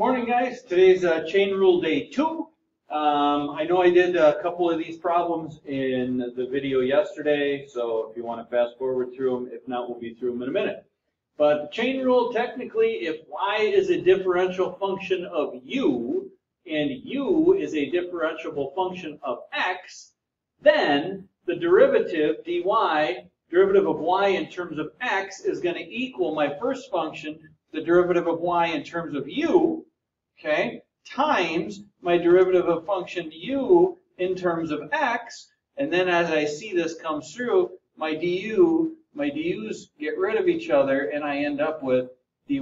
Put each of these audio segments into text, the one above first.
Morning, guys. Today's uh, chain rule day two. Um, I know I did a couple of these problems in the video yesterday, so if you want to fast forward through them, if not, we'll be through them in a minute. But the chain rule, technically, if y is a differential function of u, and u is a differentiable function of x, then the derivative dy, derivative of y in terms of x, is going to equal my first function, the derivative of y in terms of u, okay, times my derivative of function u in terms of x, and then as I see this come through, my du, my du's get rid of each other, and I end up with dy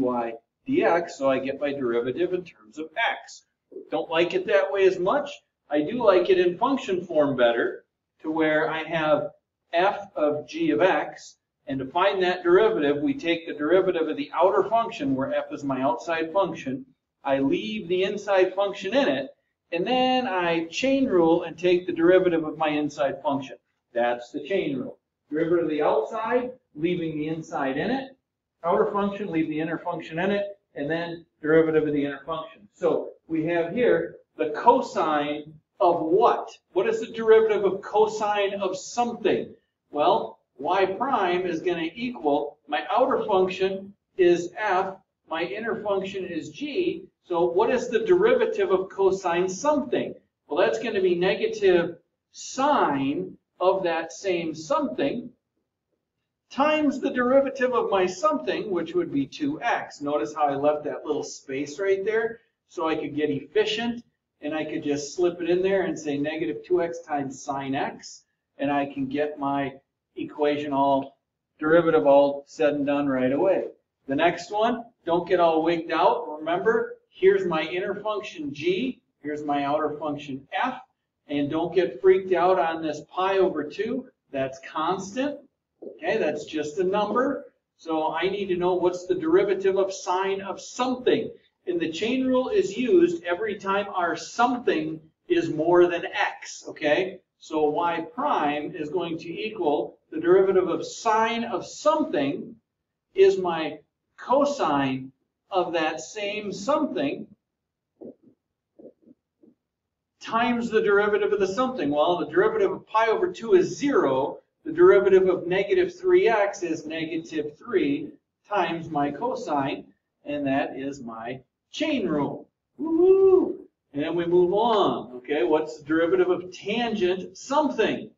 dx, so I get my derivative in terms of x. Don't like it that way as much. I do like it in function form better, to where I have f of g of x, and to find that derivative, we take the derivative of the outer function, where f is my outside function, I leave the inside function in it, and then I chain rule and take the derivative of my inside function. That's the chain rule. Derivative of the outside, leaving the inside in it. Outer function, leave the inner function in it, and then derivative of the inner function. So we have here the cosine of what? What is the derivative of cosine of something? Well, y prime is going to equal, my outer function is f, my inner function is g, so what is the derivative of cosine something? Well, that's going to be negative sine of that same something times the derivative of my something, which would be 2x. Notice how I left that little space right there so I could get efficient and I could just slip it in there and say negative 2x times sine x and I can get my equation all derivative all said and done right away. The next one, don't get all wigged out. Remember, here's my inner function g, here's my outer function f, and don't get freaked out on this pi over 2. That's constant. Okay, that's just a number. So I need to know what's the derivative of sine of something. And the chain rule is used every time our something is more than x, okay? So y prime is going to equal the derivative of sine of something is my cosine of that same something times the derivative of the something. Well, the derivative of pi over 2 is 0. The derivative of negative 3x is negative 3 times my cosine, and that is my chain rule. Woohoo! And then we move on. Okay, what's the derivative of tangent something?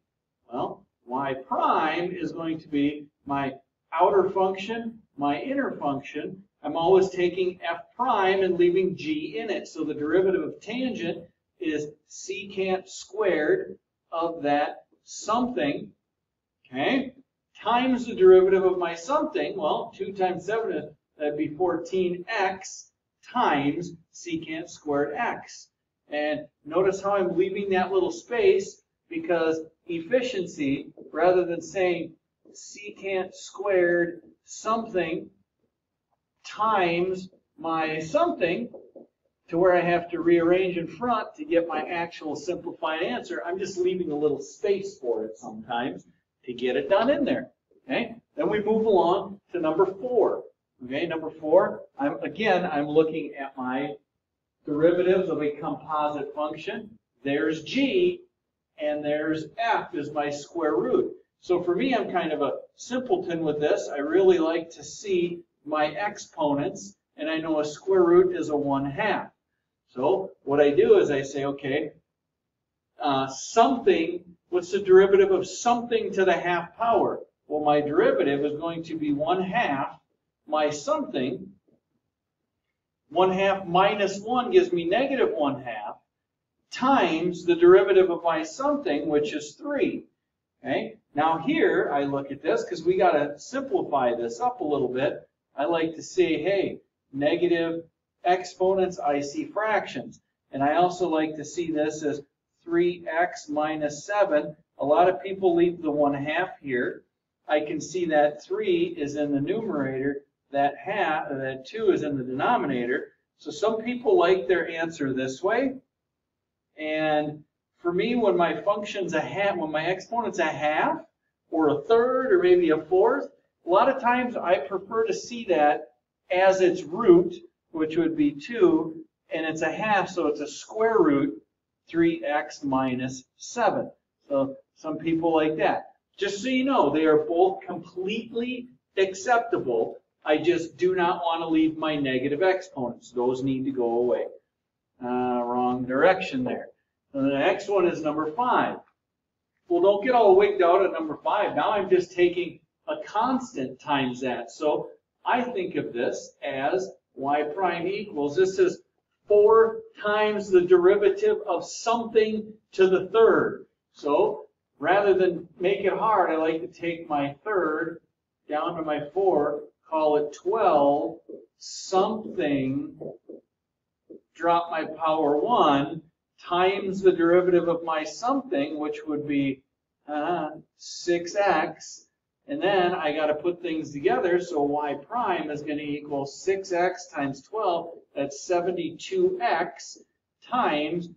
Well, y prime is going to be my outer function, my inner function, I'm always taking f prime and leaving g in it. So the derivative of tangent is secant squared of that something, okay, times the derivative of my something. Well, 2 times 7, that'd be 14x times secant squared x. And notice how I'm leaving that little space because efficiency, rather than saying secant squared something times my something to where I have to rearrange in front to get my actual simplified answer. I'm just leaving a little space for it sometimes to get it done in there. Okay? Then we move along to number four. Okay, number four, I'm again, I'm looking at my derivatives of a composite function. There's g, and there's f is my square root. So for me, I'm kind of a simpleton with this. I really like to see my exponents, and I know a square root is a 1 half. So what I do is I say, okay, uh, something, what's the derivative of something to the half power? Well, my derivative is going to be 1 half my something. 1 half minus 1 gives me negative 1 half times the derivative of my something, which is 3. Okay. Now here, I look at this because we got to simplify this up a little bit. I like to see, hey, negative exponents, I see fractions. And I also like to see this as 3x minus 7. A lot of people leave the 1 half here. I can see that 3 is in the numerator, that half, that 2 is in the denominator. So some people like their answer this way. And for me, when my function's a half, when my exponent's a half, or a third, or maybe a fourth, a lot of times I prefer to see that as its root, which would be 2 and it's a half, so it's a square root 3x minus 7. So some people like that. Just so you know, they are both completely acceptable. I just do not want to leave my negative exponents. Those need to go away. Uh, wrong direction there. And the next one is number 5. Well, don't get all wigged out at number 5. Now I'm just taking a constant times that. So I think of this as y prime equals, this is 4 times the derivative of something to the third. So rather than make it hard, I like to take my third down to my 4, call it 12, something, drop my power 1, times the derivative of my something, which would be uh, 6x, and then I got to put things together, so y prime is going to equal 6x times 12, that's 72x, times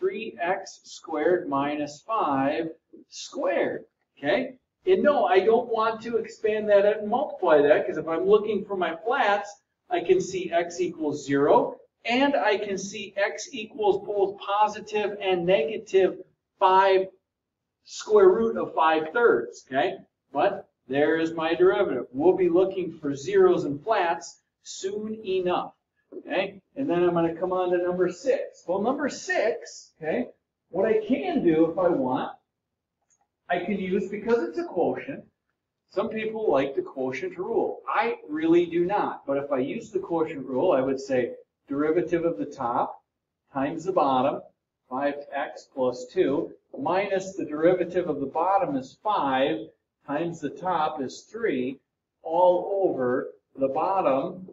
3x squared minus 5 squared, okay? And no, I don't want to expand that and multiply that, because if I'm looking for my flats, I can see x equals 0, and I can see x equals both positive and negative 5 square root of 5 thirds, okay? But there is my derivative. We'll be looking for zeros and flats soon enough. Okay, and then I'm going to come on to number six. Well, number six, okay, what I can do if I want, I can use, because it's a quotient, some people like the quotient rule. I really do not. But if I use the quotient rule, I would say derivative of the top times the bottom, 5x plus 2, minus the derivative of the bottom is 5, times the top is 3 all over the bottom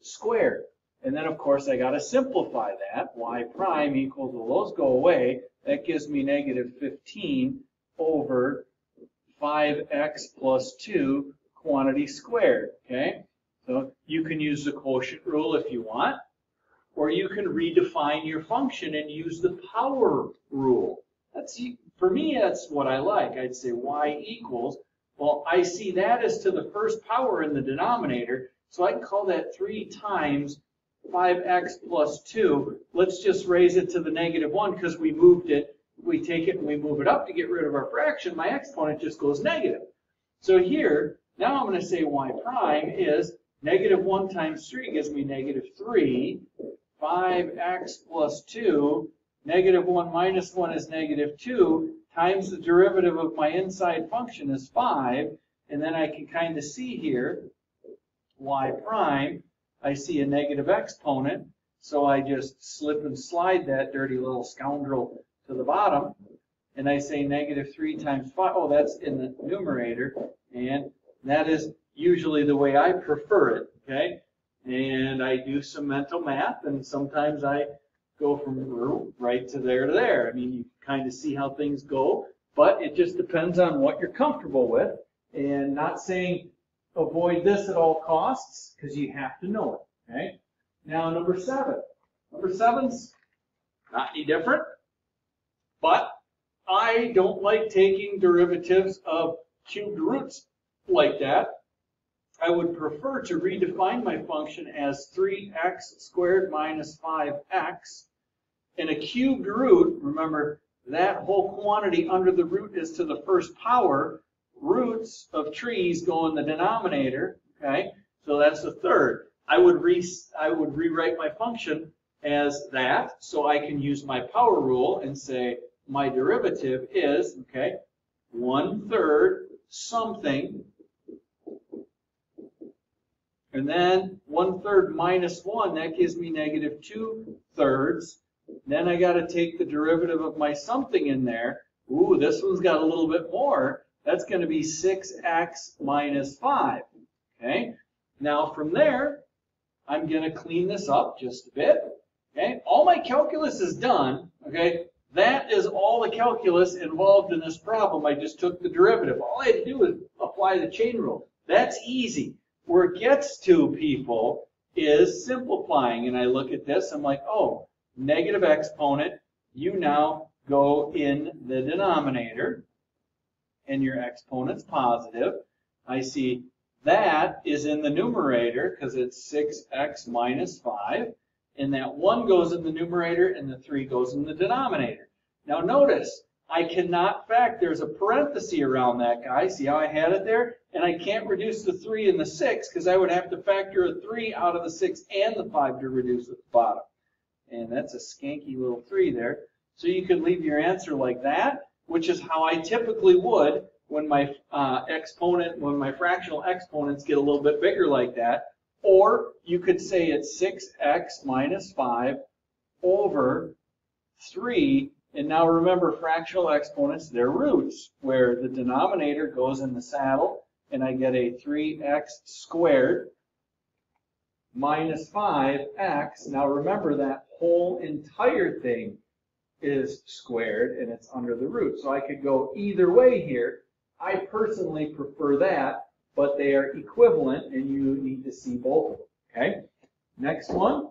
squared. And then, of course, I got to simplify that. y prime equals, well, those go away. That gives me negative 15 over 5x plus 2 quantity squared, okay? So you can use the quotient rule if you want, or you can redefine your function and use the power rule. That's for me, that's what I like. I'd say y equals, well, I see that as to the first power in the denominator, so I can call that 3 times 5x plus 2. Let's just raise it to the negative 1 because we moved it. We take it and we move it up to get rid of our fraction. My exponent just goes negative. So here, now I'm going to say y prime is negative 1 times 3 gives me negative 3. 5x plus 2 Negative 1 minus 1 is negative 2 times the derivative of my inside function is 5. And then I can kind of see here y prime. I see a negative exponent. So I just slip and slide that dirty little scoundrel to the bottom. And I say negative 3 times 5. Oh, that's in the numerator. And that is usually the way I prefer it. Okay? And I do some mental math, and sometimes I go from right to there to there. I mean, you kind of see how things go, but it just depends on what you're comfortable with. And not saying avoid this at all costs, because you have to know it. Okay. Now, number seven. Number seven's not any different, but I don't like taking derivatives of cubed roots like that. I would prefer to redefine my function as 3x squared minus 5x And a cubed root, remember, that whole quantity under the root is to the first power. Roots of trees go in the denominator, okay? So that's the third. I would, re I would rewrite my function as that, so I can use my power rule and say my derivative is, okay, one third something, and then one third minus one, that gives me negative two thirds, then I got to take the derivative of my something in there. Ooh, this one's got a little bit more. That's going to be 6x minus 5. Okay? Now from there, I'm going to clean this up just a bit. Okay? All my calculus is done. Okay? That is all the calculus involved in this problem. I just took the derivative. All I had to do is apply the chain rule. That's easy. Where it gets to people is simplifying. And I look at this, I'm like, oh, negative exponent, you now go in the denominator, and your exponent's positive. I see that is in the numerator because it's 6x minus 5. and that 1 goes in the numerator and the 3 goes in the denominator. Now notice, I cannot fact, there's a parenthesis around that guy, see how I had it there? And I can't reduce the 3 and the 6 because I would have to factor a 3 out of the 6 and the 5 to reduce at the bottom. And that's a skanky little 3 there. So you could leave your answer like that, which is how I typically would when my uh, exponent, when my fractional exponents get a little bit bigger like that. Or you could say it's 6x minus 5 over 3 and now remember fractional exponents, they're roots, where the denominator goes in the saddle, and I get a 3x squared minus 5x. Now remember that whole entire thing is squared, and it's under the root. So I could go either way here. I personally prefer that, but they are equivalent, and you need to see both of them, okay? Next one.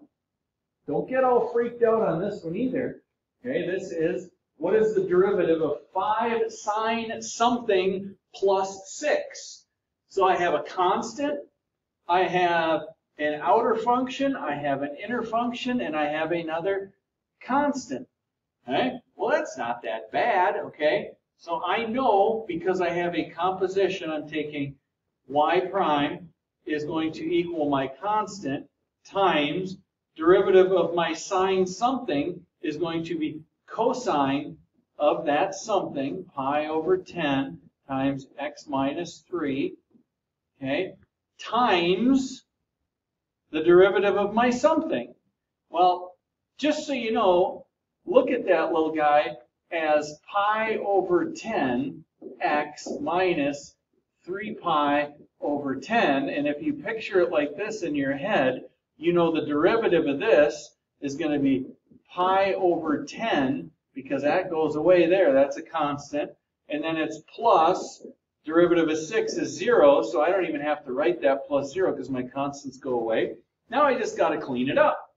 Don't get all freaked out on this one either. Okay, this is, what is the derivative of 5 sine something plus 6? So I have a constant, I have an outer function, I have an inner function, and I have another constant. Okay, well that's not that bad, okay? So I know because I have a composition, I'm taking y prime is going to equal my constant times derivative of my sine something is going to be cosine of that something, pi over 10 times x minus 3, okay, times the derivative of my something. Well, just so you know, look at that little guy as pi over 10 x minus 3 pi over 10. And if you picture it like this in your head, you know the derivative of this is going to be pi over 10, because that goes away there, that's a constant. And then it's plus, derivative of 6 is 0, so I don't even have to write that plus 0 because my constants go away. Now I just got to clean it up.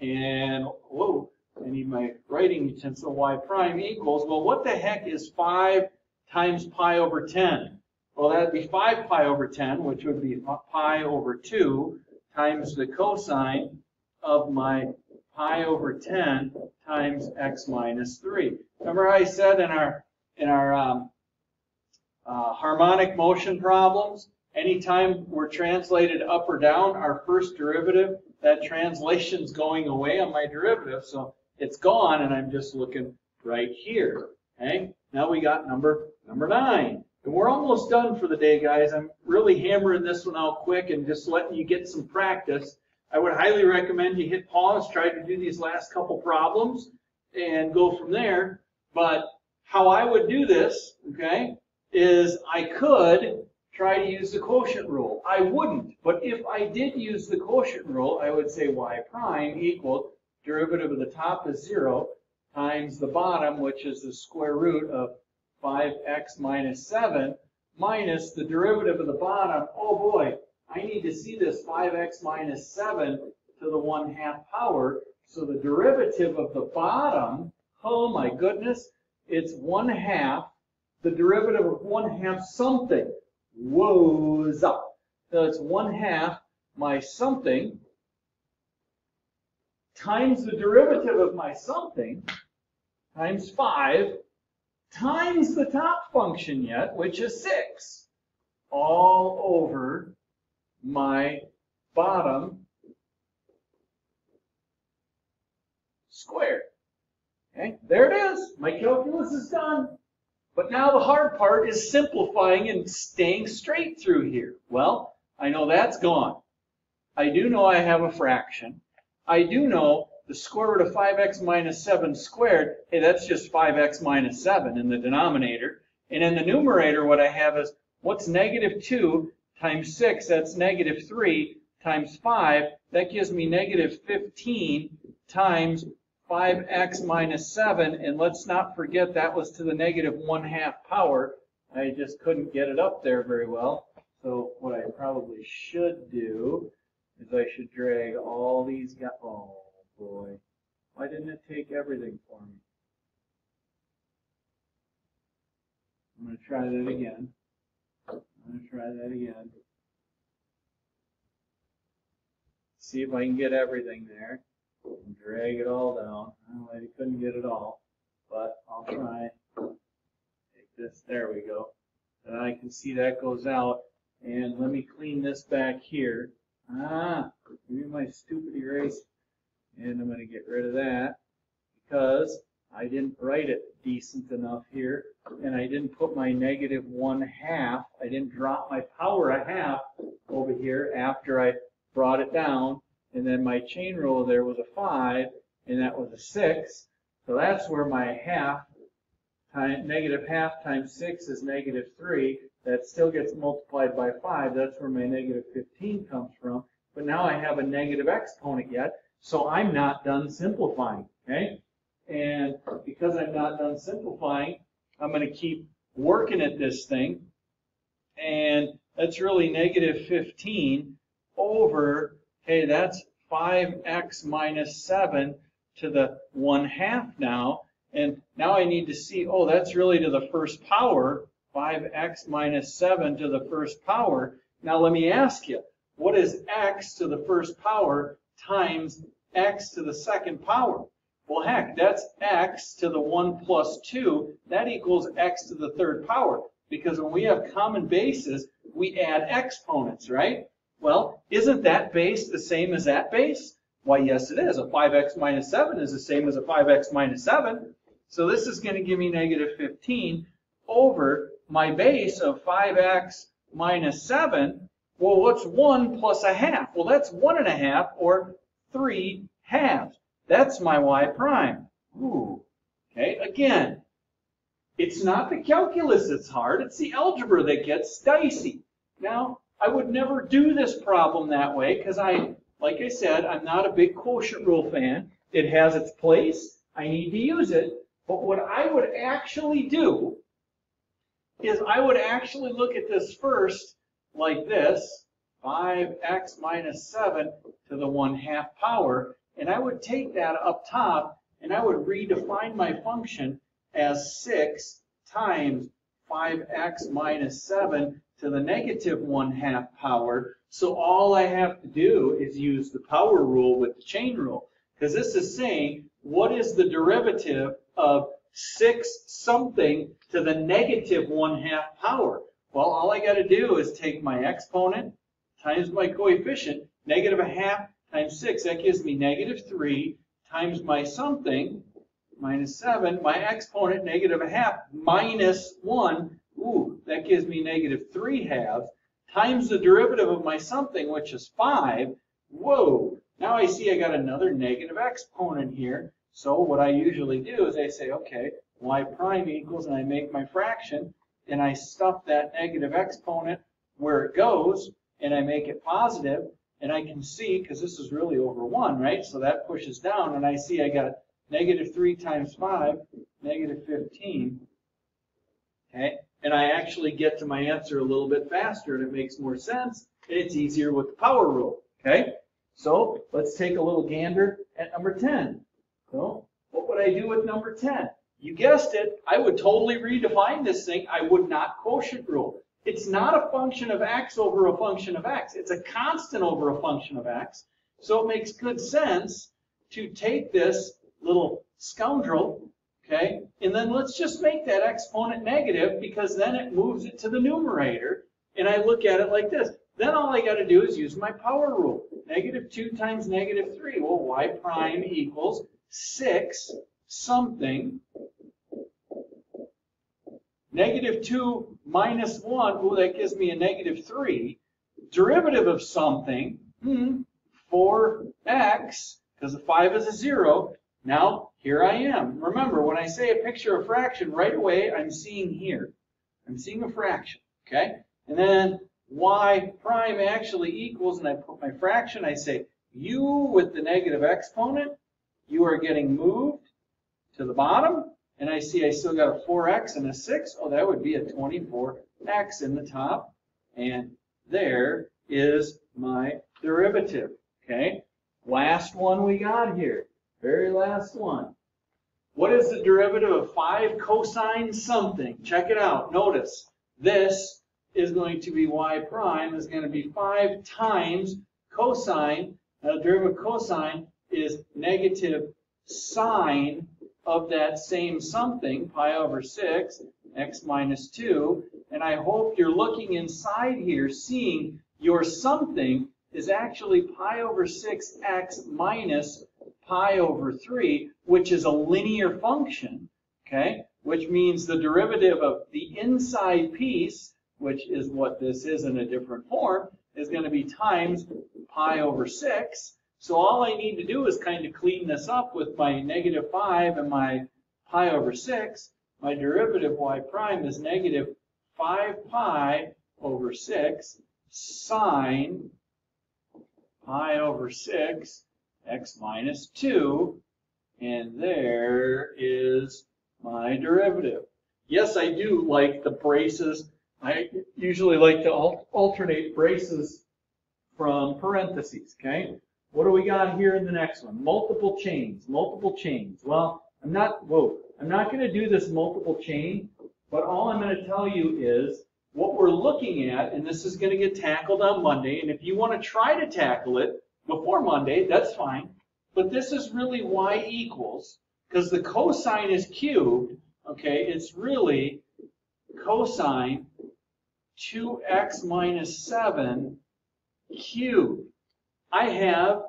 And, whoa, I need my writing utensil, y prime equals, well, what the heck is 5 times pi over 10? Well, that would be 5 pi over 10, which would be pi over 2 times the cosine of my pi over 10 times x minus 3. Remember I said in our, in our um, uh, harmonic motion problems, anytime we're translated up or down, our first derivative, that translation's going away on my derivative, so it's gone, and I'm just looking right here. Okay? Now we got number number nine. And we're almost done for the day, guys. I'm really hammering this one out quick and just letting you get some practice. I would highly recommend you hit pause, try to do these last couple problems, and go from there. But how I would do this, okay, is I could try to use the quotient rule. I wouldn't, but if I did use the quotient rule, I would say y prime equal derivative of the top is 0 times the bottom, which is the square root of 5x minus 7, minus the derivative of the bottom. Oh boy, I need to see this 5x minus 7 to the 1 half power. So the derivative of the bottom, oh my goodness, it's 1 half, the derivative of 1 half something. Whoa's up. So it's 1 half my something times the derivative of my something times 5 times the top function yet, which is 6, all over my bottom squared. Okay, there it is. My calculus is done. But now the hard part is simplifying and staying straight through here. Well, I know that's gone. I do know I have a fraction. I do know the square root of 5x minus 7 squared, hey, that's just 5x minus 7 in the denominator. And in the numerator, what I have is, what's negative 2 times 6, that's negative 3, times 5, that gives me negative 15 times 5x minus 7, and let's not forget that was to the negative 1 half power. I just couldn't get it up there very well. So what I probably should do is I should drag all these guys, oh boy, why didn't it take everything for me? I'm going to try that again. I'm going to try that again. See if I can get everything there. And drag it all down. I couldn't get it all, but I'll try. Take this, there we go. And I can see that goes out. And let me clean this back here. Ah, give me my stupid erase. And I'm going to get rid of that because I didn't write it decent enough here. And I didn't put my negative one half. I didn't drop my power a half over here after I brought it down. And then my chain rule there was a five and that was a six. So that's where my half time, negative half times six is negative three. That still gets multiplied by five. That's where my negative 15 comes from. But now I have a negative exponent yet, so I'm not done simplifying, okay? And because I'm not done simplifying, I'm going to keep working at this thing. And that's really negative 15 over, okay, that's 5x minus 7 to the 1 half now. And now I need to see, oh, that's really to the first power, 5x minus 7 to the first power. Now let me ask you, what is x to the first power times x to the second power? Well, heck, that's x to the 1 plus 2. That equals x to the third power. Because when we have common bases, we add exponents, right? Well, isn't that base the same as that base? Why, yes, it is. A 5x minus 7 is the same as a 5x minus 7. So this is going to give me negative 15 over my base of 5x minus 7. Well, what's 1 plus a half? Well, that's 1 and a half, or 3 halves. That's my y prime. Ooh. Okay, again, it's not the calculus that's hard, it's the algebra that gets dicey. Now, I would never do this problem that way because I, like I said, I'm not a big quotient rule fan. It has its place. I need to use it. But what I would actually do is I would actually look at this first like this, 5x minus 7 to the 1 half power, and I would take that up top and I would redefine my function as 6 times 5x minus 7 to the negative 1 half power. So all I have to do is use the power rule with the chain rule. Because this is saying, what is the derivative of 6 something to the negative 1 half power? Well, all I got to do is take my exponent times my coefficient, negative a half times 6, that gives me negative 3 times my something, minus 7, my exponent, negative a half, minus 1, ooh, that gives me negative 3 halves, times the derivative of my something, which is 5, whoa, now I see I got another negative exponent here, so what I usually do is I say, okay, y prime equals, and I make my fraction, and I stuff that negative exponent where it goes, and I make it positive, and I can see, because this is really over 1, right? So that pushes down, and I see I got negative 3 times 5, negative 15. Okay, and I actually get to my answer a little bit faster, and it makes more sense, and it's easier with the power rule. Okay, so let's take a little gander at number 10. So what would I do with number 10? You guessed it, I would totally redefine this thing. I would not quotient rule. It's not a function of x over a function of x. It's a constant over a function of x. So it makes good sense to take this little scoundrel, okay, and then let's just make that exponent negative because then it moves it to the numerator. And I look at it like this. Then all I got to do is use my power rule. Negative 2 times negative 3. Well, y prime equals 6 something. Negative 2 minus 1, oh, that gives me a negative 3. Derivative of something, hmm, 4x, because the 5 is a 0. Now, here I am. Remember, when I say a picture of fraction, right away, I'm seeing here. I'm seeing a fraction, okay? And then y prime actually equals, and I put my fraction, I say u with the negative exponent, you are getting moved to the bottom, and I see I still got a 4x and a 6. Oh, that would be a 24x in the top. And there is my derivative, okay? Last one we got here. Very last one. What is the derivative of 5 cosine something? Check it out. Notice this is going to be y prime is going to be 5 times cosine. Now, the derivative of cosine is negative sine of that same something, pi over 6, x minus 2. And I hope you're looking inside here, seeing your something is actually pi over 6x minus pi over 3, which is a linear function, okay? Which means the derivative of the inside piece, which is what this is in a different form, is going to be times pi over 6. So all I need to do is kind of clean this up with my negative 5 and my pi over 6. My derivative y prime is negative 5 pi over 6 sine pi over 6 x minus 2. And there is my derivative. Yes, I do like the braces. I usually like to alternate braces from parentheses, okay? What do we got here in the next one? Multiple chains, multiple chains. Well, I'm not, whoa, I'm not going to do this multiple chain, but all I'm going to tell you is what we're looking at, and this is going to get tackled on Monday, and if you want to try to tackle it before Monday, that's fine. But this is really y equals, because the cosine is cubed, okay, it's really cosine 2x minus 7 cubed. I have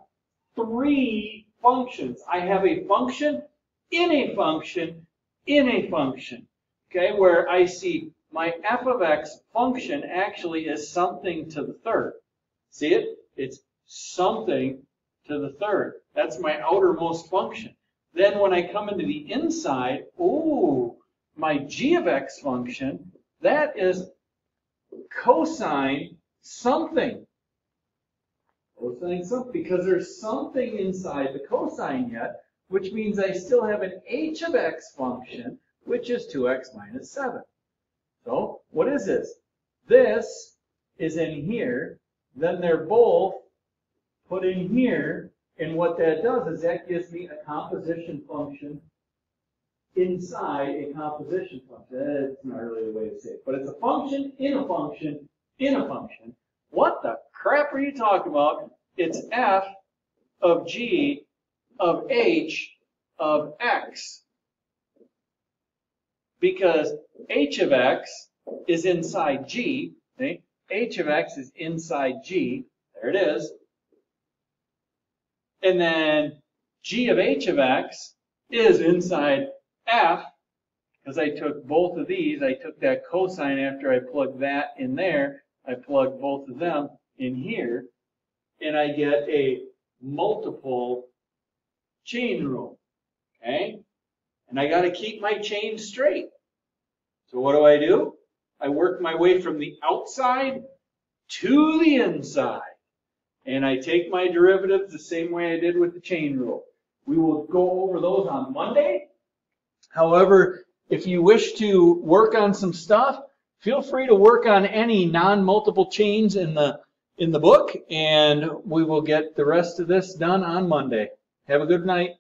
three functions. I have a function in a function in a function, okay, where I see my f of x function actually is something to the third. See it? It's something to the third. That's my outermost function. Then when I come into the inside, oh, my g of x function, that is cosine something. Cosine something, because there's something inside the cosine yet, which means I still have an h of x function, which is 2x minus 7. So what is this? This is in here, then they're both put in here, and what that does is that gives me a composition function inside a composition function. That's not really the way to say it, but it's a function in a function in a function. What the crap are you talking about? It's f of g of h of x. Because h of x is inside g, see? h of x is inside g, there it is. And then g of h of x is inside f, because I took both of these, I took that cosine after I plugged that in there, I plugged both of them in here, and I get a multiple chain rule, okay? And I got to keep my chain straight. So what do I do? I work my way from the outside to the inside. And I take my derivatives the same way I did with the chain rule. We will go over those on Monday. However, if you wish to work on some stuff, feel free to work on any non-multiple chains in the in the book, and we will get the rest of this done on Monday. Have a good night.